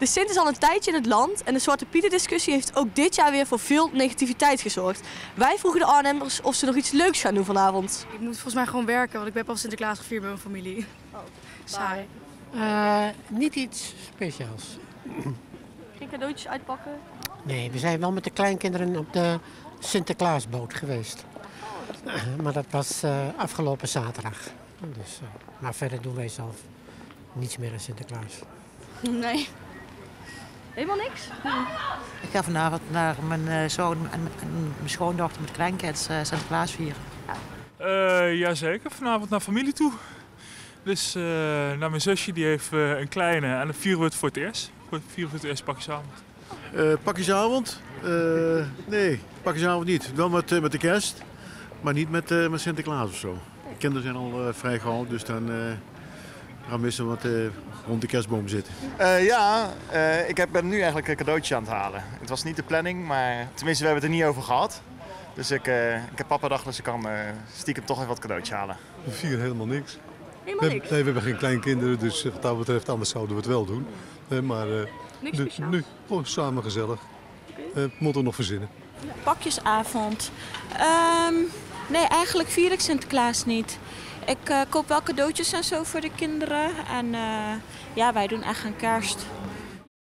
De Sint is al een tijdje in het land en de Zwarte Pieten discussie heeft ook dit jaar weer voor veel negativiteit gezorgd. Wij vroegen de Arnhemmers of ze nog iets leuks gaan doen vanavond. Ik moet volgens mij gewoon werken, want ik ben pas Sinterklaas gevierd met mijn familie. Oh, Saai. Uh, niet iets speciaals. Geen cadeautjes uitpakken? Nee, we zijn wel met de kleinkinderen op de Sinterklaasboot geweest. Uh, maar dat was uh, afgelopen zaterdag. Dus, maar verder doen wij zelf niets meer aan Sinterklaas. Nee. Helemaal niks? Ik ga vanavond naar mijn zoon en mijn schoondochter met kleinkids Sinterklaas vieren. Ja. jazeker, vanavond naar familie toe. Dus uh, naar mijn zusje, die heeft uh, een kleine en dan vieren we het voor het eerst. Vieren we het eerst pakjesavond. Uh, pakjesavond? nee, pakjesavond niet. Wel met, met de kerst, maar niet met, met Sinterklaas of zo. De kinderen zijn al vrij groot, dus dan gaan we meestal wat rond de kerstboom zitten. ja, ik heb, ben nu eigenlijk een cadeautje aan het halen. Het was niet de planning, maar tenminste we hebben het er niet over gehad. Dus ik, ik heb papa dag, dus ik kan stiekem toch even wat cadeautje halen. We vieren helemaal niks. Helemaal niks? Nee, we hebben geen kleinkinderen, dus wat dat betreft, anders zouden we het wel doen. Maar uh, niks nu, nu gewoon samen gezellig. Okay. Uh, moeten we nog verzinnen. Pakjesavond. Um, nee, eigenlijk vier ik Sinterklaas niet. Ik uh, koop wel cadeautjes en zo voor de kinderen. En ja, wij doen echt een kerst.